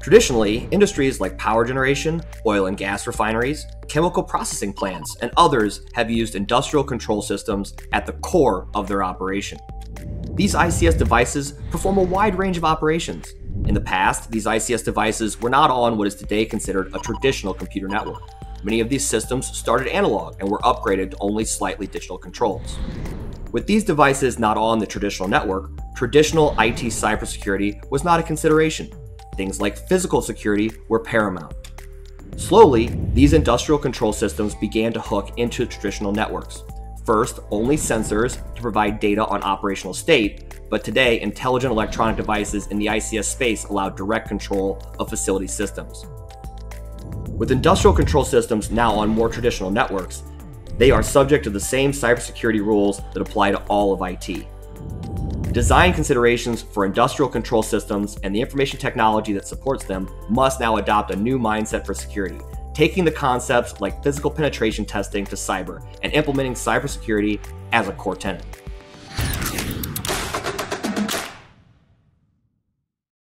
Traditionally, industries like power generation, oil and gas refineries, chemical processing plants, and others have used industrial control systems at the core of their operation. These ICS devices perform a wide range of operations. In the past, these ICS devices were not on what is today considered a traditional computer network. Many of these systems started analog and were upgraded to only slightly digital controls. With these devices not on the traditional network, traditional IT cybersecurity was not a consideration. Things like physical security were paramount. Slowly, these industrial control systems began to hook into traditional networks. First, only sensors to provide data on operational state, but today, intelligent electronic devices in the ICS space allow direct control of facility systems. With industrial control systems now on more traditional networks, they are subject to the same cybersecurity rules that apply to all of IT. Design considerations for industrial control systems and the information technology that supports them must now adopt a new mindset for security, taking the concepts like physical penetration testing to cyber and implementing cybersecurity as a core tenet.